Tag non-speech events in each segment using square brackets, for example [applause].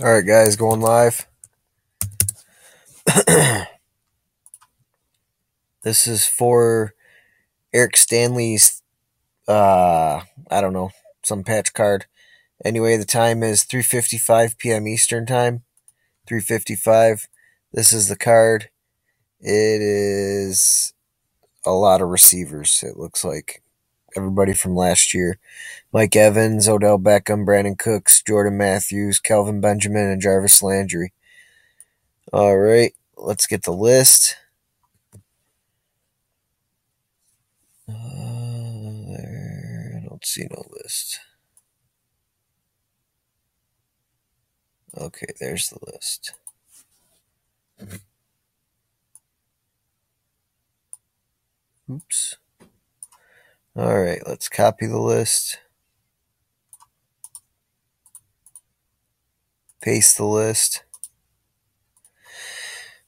All right, guys, going live. [clears throat] this is for Eric Stanley's, uh, I don't know, some patch card. Anyway, the time is 3:55 p.m. Eastern Time. 3:55. This is the card. It is a lot of receivers. It looks like everybody from last year. Mike Evans, Odell Beckham, Brandin Cooks, Jordan Matthews, Kelvin Benjamin, and Jarvis Landry. All right, let's get the list. Uh, I don't see no list. Okay, there's the list. Oops. All right, let's copy the list. Paste the list.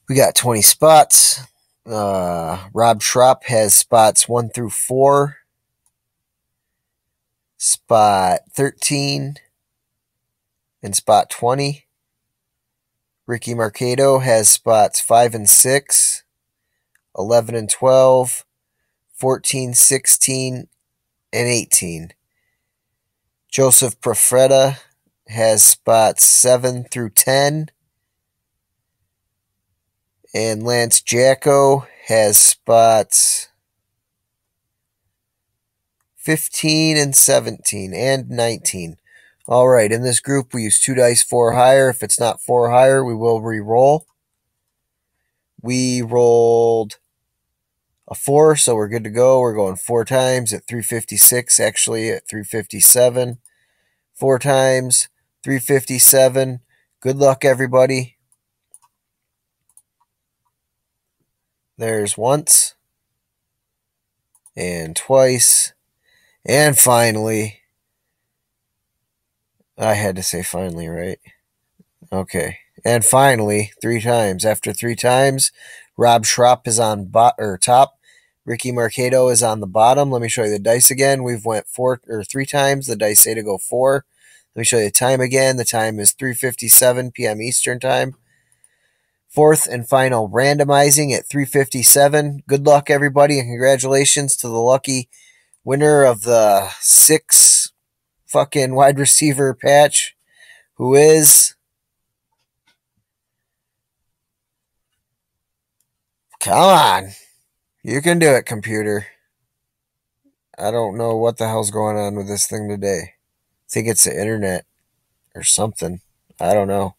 We got 20 spots. Uh, Rob Schropp has spots 1 through 4. Spot 13 and spot 20. Ricky Marcado has spots 5 and 6, 11 and 12, 14, 16, and 18. Joseph Profretta has spots 7 through 10. And Lance Jacko has spots 15 and 17 and 19. All right, in this group, we use two dice, four higher. If it's not four higher, we will re roll. We rolled a four, so we're good to go. We're going four times at 356, actually at 357. Four times, 357. Good luck, everybody. There's once, and twice, and finally. I had to say finally, right? Okay. And finally, three times. After three times, Rob Schropp is on bot or top. Ricky Marcado is on the bottom. Let me show you the dice again. We've went four or three times. The dice say to go four. Let me show you the time again. The time is 3:57 p.m. Eastern Time. Fourth and final randomizing at 3:57. Good luck everybody and congratulations to the lucky winner of the 6 fucking wide receiver patch who is Come on. You can do it, computer. I don't know what the hell's going on with this thing today. I think it's the internet or something. I don't know.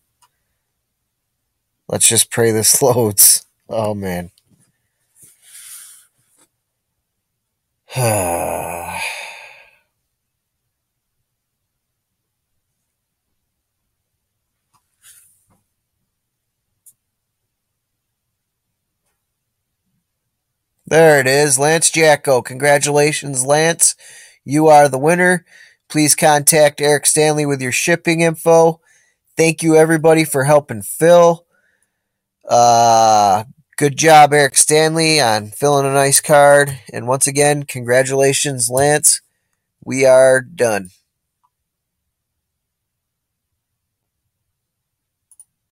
Let's just pray this [laughs] loads. Oh, man. [sighs] [sighs] There it is, Lance Jacko. Congratulations, Lance. You are the winner. Please contact Eric Stanley with your shipping info. Thank you, everybody, for helping fill. Uh, good job, Eric Stanley, on filling a nice card. And once again, congratulations, Lance. We are done.